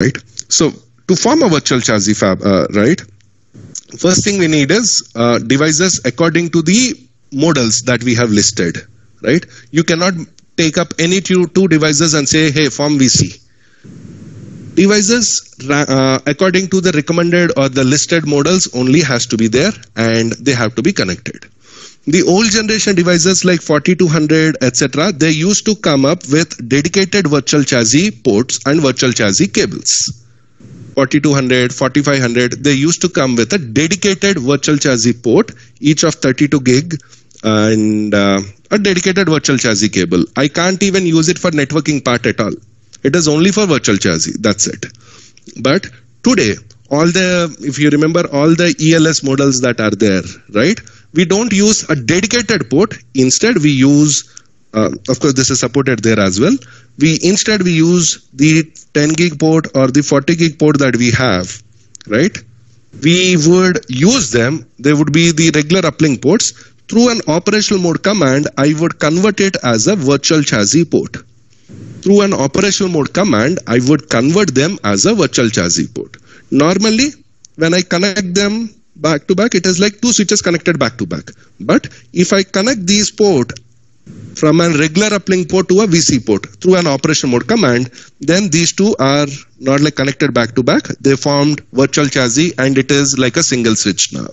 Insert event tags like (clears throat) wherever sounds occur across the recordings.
right? So to form a virtual chassis fab, uh, right? First thing we need is uh, devices according to the models that we have listed, right? You cannot take up any two, two devices and say, hey, form VC. Devices uh, according to the recommended or the listed models only has to be there and they have to be connected. The old generation devices like 4200, etc., they used to come up with dedicated virtual chassis ports and virtual chassis cables. 4200, 4500, they used to come with a dedicated virtual chassis port, each of 32 gig, and uh, a dedicated virtual chassis cable. I can't even use it for networking part at all. It is only for virtual chassis. That's it. But today, all the, if you remember, all the ELS models that are there, right? We don't use a dedicated port. Instead, we use, uh, of course, this is supported there as well. We instead we use the 10 gig port or the 40 gig port that we have, right? We would use them. They would be the regular uplink ports. Through an operational mode command, I would convert it as a virtual chassis port through an operational mode command, I would convert them as a virtual chassis port. Normally, when I connect them back to back, it is like two switches connected back to back. But if I connect these port from a regular uplink port to a VC port through an operation mode command, then these two are not like connected back to back. They formed virtual chassis and it is like a single switch now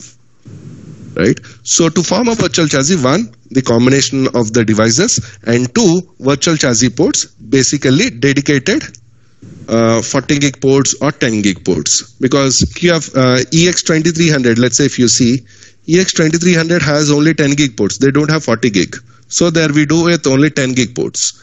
right? So to form a virtual chassis, one, the combination of the devices, and two, virtual chassis ports, basically dedicated uh, 40 gig ports or 10 gig ports. Because you have uh, EX2300, let's say if you see, EX2300 has only 10 gig ports. They don't have 40 gig. So there we do with only 10 gig ports.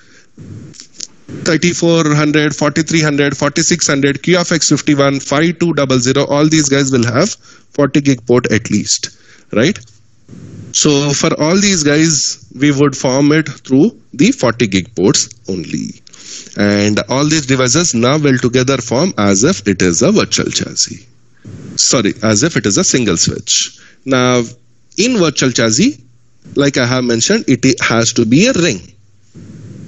3400, 4300, 4600, QFX51, 5200, all these guys will have 40 gig port at least right? So for all these guys, we would form it through the 40 gig ports only. And all these devices now will together form as if it is a virtual chassis. Sorry, as if it is a single switch. Now, in virtual chassis, like I have mentioned, it has to be a ring.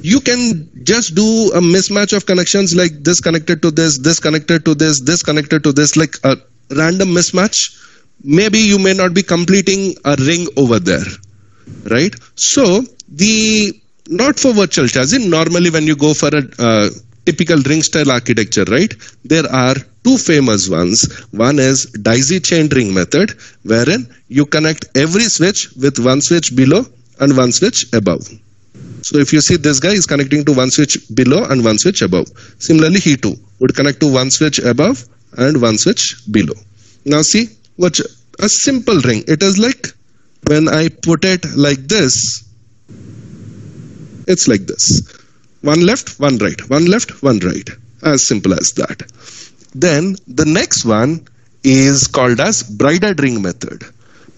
You can just do a mismatch of connections like this connected to this, this connected to this, this connected to this, like a random mismatch maybe you may not be completing a ring over there, right? So the not for virtual chassis, normally when you go for a uh, typical ring style architecture, right? There are two famous ones. One is daisy chain ring method, wherein you connect every switch with one switch below and one switch above. So if you see this guy is connecting to one switch below and one switch above. Similarly, he too would connect to one switch above and one switch below. Now see, what a simple ring. It is like when I put it like this, it's like this. One left, one right, one left, one right. As simple as that. Then the next one is called as braided ring method.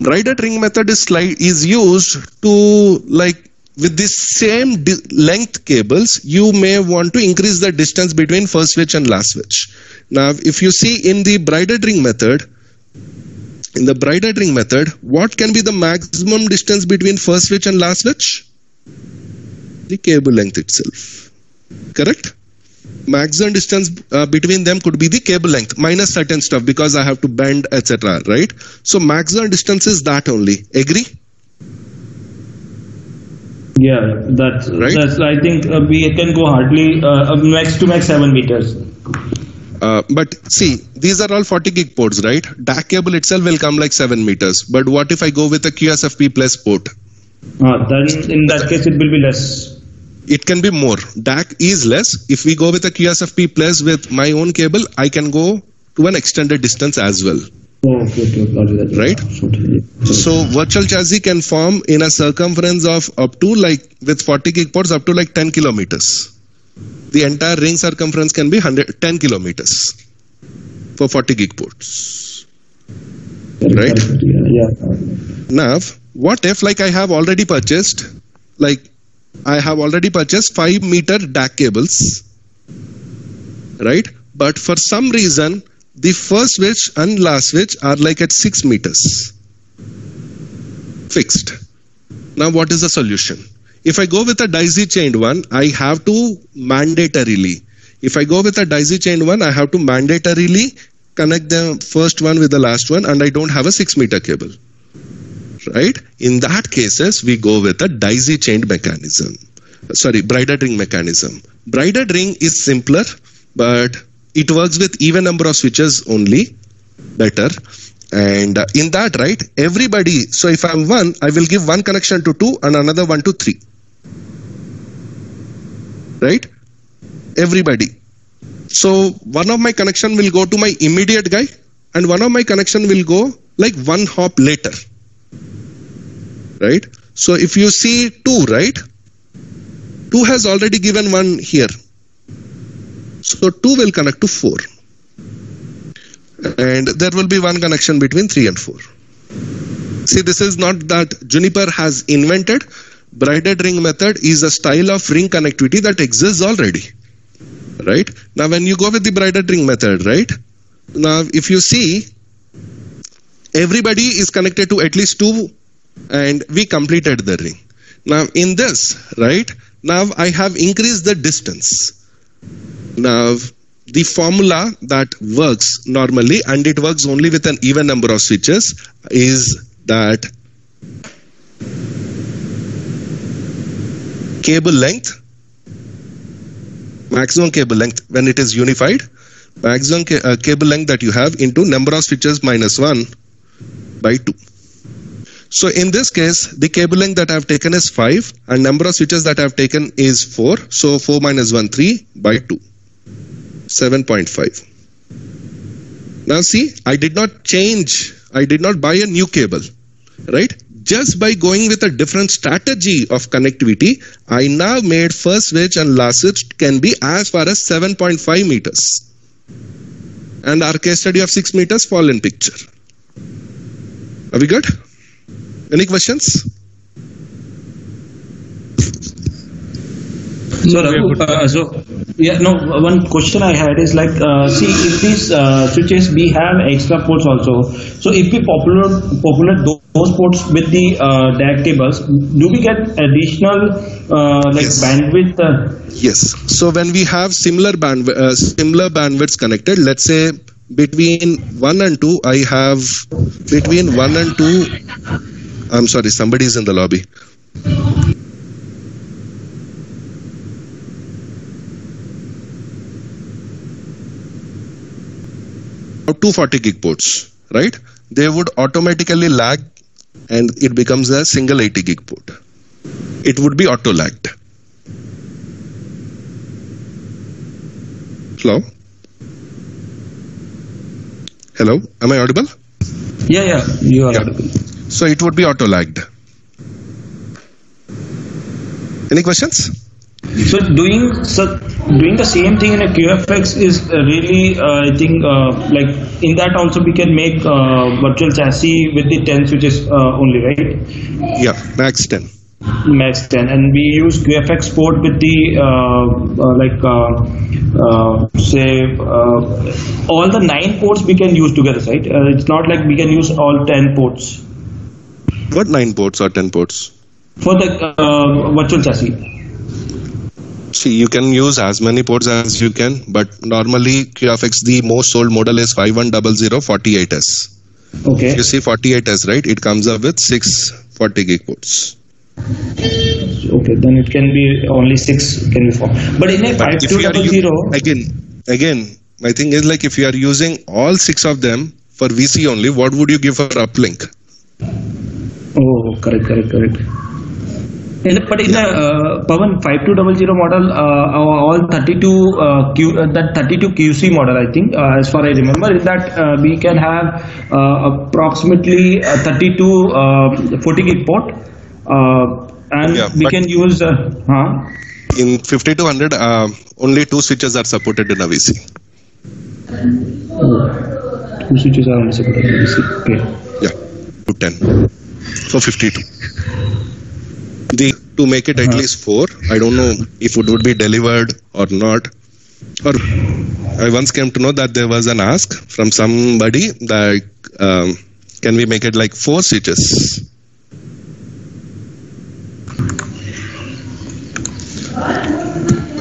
Braided ring method is is used to like with the same length cables, you may want to increase the distance between first switch and last switch. Now, if you see in the braided ring method, in the braided ring method, what can be the maximum distance between first switch and last switch? The cable length itself. Correct? Maximum distance uh, between them could be the cable length minus certain stuff because I have to bend, etc. Right? So maximum distance is that only. Agree? Yeah, that's right. That's I think uh, we can go hardly uh, max to max seven meters. Uh, but see, these are all 40 gig ports, right? DAC cable itself will come like 7 meters. But what if I go with a QSFP plus port? Uh, then in that case, it will be less. It can be more. DAC is less. If we go with a QSFP plus with my own cable, I can go to an extended distance as well. Oh. Right? So virtual chassis can form in a circumference of up to like with 40 gig ports up to like 10 kilometers the entire ring circumference can be 110 kilometers for 40 gig ports. Right? Yeah. Now, what if like I have already purchased, like I have already purchased 5 meter DAC cables, right? But for some reason, the first switch and last switch are like at 6 meters. Fixed. Now, what is the solution? If I go with a daisy chained one, I have to mandatorily, If I go with a daisy chain one, I have to mandatorily connect the first one with the last one and I don't have a six meter cable. Right? In that cases, we go with a daisy chained mechanism. Sorry, braided ring mechanism. Braided ring is simpler, but it works with even number of switches only better. And uh, in that, right, everybody, so if I'm one, I will give one connection to two and another one to three. Right? Everybody. So one of my connection will go to my immediate guy and one of my connection will go like one hop later. Right? So if you see two, right? Two has already given one here. So two will connect to four. And there will be one connection between three and four. See, this is not that Juniper has invented. Braided ring method is a style of ring connectivity that exists already right? Now, when you go with the braided ring method, right? Now, if you see, everybody is connected to at least two, and we completed the ring. Now, in this, right? Now, I have increased the distance. Now, the formula that works normally, and it works only with an even number of switches, is that cable length maximum cable length when it is unified maximum ca uh, cable length that you have into number of switches minus 1 by 2 so in this case the cable length that i have taken is 5 and number of switches that i have taken is 4 so 4 minus 1 3 by 2 7.5 now see i did not change i did not buy a new cable right just by going with a different strategy of connectivity, I now made first switch and last switch can be as far as 7.5 meters. And our case study of 6 meters fall in picture. Are we good? Any questions? So, uh, so yeah, no. One question I had is like, uh, see, if these uh, switches we have extra ports also. So, if we popular popular those ports with the uh, DAC cables, do we get additional uh, like yes. bandwidth? Uh? Yes. So, when we have similar bandwidth, uh, similar bandwidths connected, let's say between one and two, I have between one and two. I'm sorry, somebody is in the lobby. 240 gig ports, right? They would automatically lag and it becomes a single 80 gig port. It would be auto lagged. Hello? Hello? Am I audible? Yeah, yeah, you are yeah. audible. So it would be auto lagged. Any questions? So doing so doing the same thing in a QFX is really, uh, I think, uh, like in that also we can make uh, virtual chassis with the 10 switches uh, only, right? Yeah, max 10. Max 10, and we use QFX port with the uh, uh, like say all the nine ports we can use together, right? it's not like we can use all 10 ports. What nine ports or 10 ports? For the uh, virtual chassis. See you can use as many ports as you can but normally qfx the most sold model is 5100 48s okay. If you see 48s right it comes up with six 40 gig ports okay then it can be only six can be four. But in a 5200 again again my thing is like if you are using all six of them for vc only what would you give for uplink oh correct correct correct in the, but in the uh, Pavan 5200 model, uh, all 32 uh, Q, uh, that 32 QC model, I think, uh, as far as I remember, in that uh, we can have approximately 32 40 gig port, and yeah, we can use. huh? In 5200, only two switches are supported in a VC. Oh, two switches are only supported in a VC. Okay. Yeah, to 10 for 52 the to make it at uh-huh. least four. I don't know if it would be delivered or not. Or I once came to know that there was an ask from somebody that um, can we make it like four switches?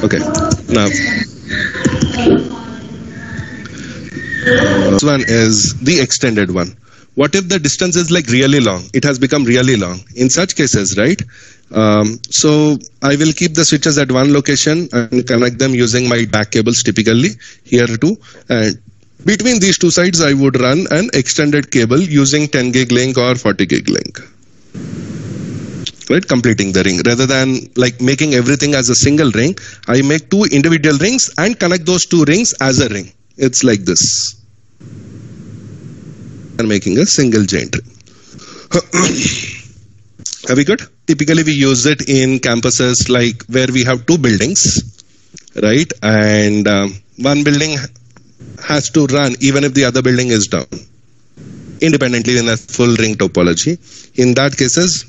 Okay. Now This one is the extended one. What if the distance is like really long? It has become really long. In such cases, right? Um, so I will keep the switches at one location and connect them using my DAC cables typically here too. And between these two sides, I would run an extended cable using 10 gig link or 40 gig link. Right, completing the ring rather than like making everything as a single ring. I make two individual rings and connect those two rings as a ring. It's like this. And making a single joint. (clears throat) Are we good? Typically, we use it in campuses like where we have two buildings, right? And um, one building has to run even if the other building is down independently in a full ring topology. In that cases,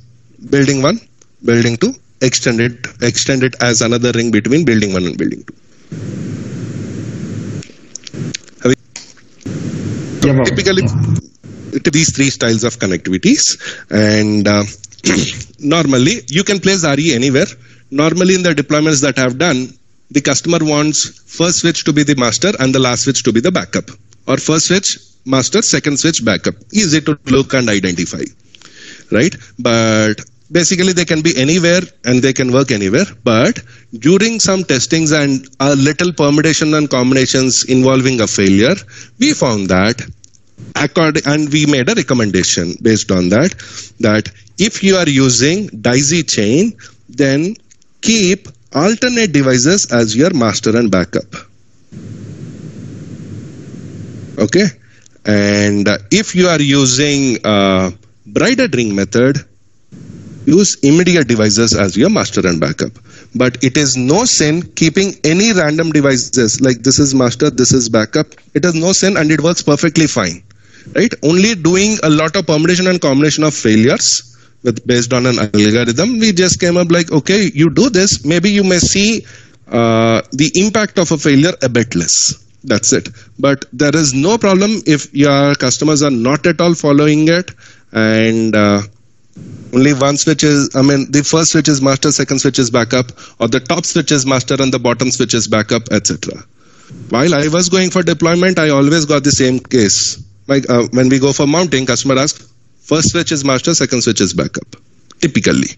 building one, building two, extend it, extend it as another ring between building one and building two. Have we- Yeah, typically to these three styles of connectivities. And uh, (clears throat) normally you can place RE anywhere. Normally in the deployments that I've done the customer wants first switch to be the master and the last switch to be the backup. Or first switch master second switch backup. Easy to look and identify right? But basically they can be anywhere and they can work anywhere. But during some testings and a little permutation and combinations involving a failure we found that accord and we made a recommendation based on that that if you are using daisy chain then keep alternate devices as your master and backup. Okay? And if you are using uh, braided ring method use immediate devices as your master and backup. But it is no sin keeping any random devices like this is master this is backup. It is no sin and it works perfectly fine right? Only doing a lot of permutation and combination of failures with based on an algorithm. We just came up like okay you do this maybe you may see uh, the impact of a failure a bit less. That's it. But there is no problem if your customers are not at all following it. And uh, only one switch is i mean the first switch is master second switch is backup or the top switch is master and the bottom switch is backup etc while i was going for deployment i always got the same case like uh, when we go for mounting customer asks first switch is master second switch is backup typically.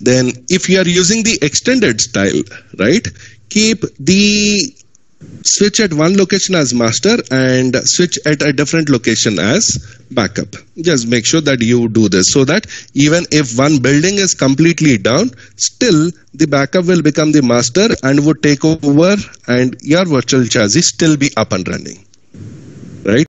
Then if you are using the extended style right keep the switch at one location as master and switch at a different location as backup. Just make sure that you do this so that even if one building is completely down still the backup will become the master and would take over and your virtual chassis still be up and running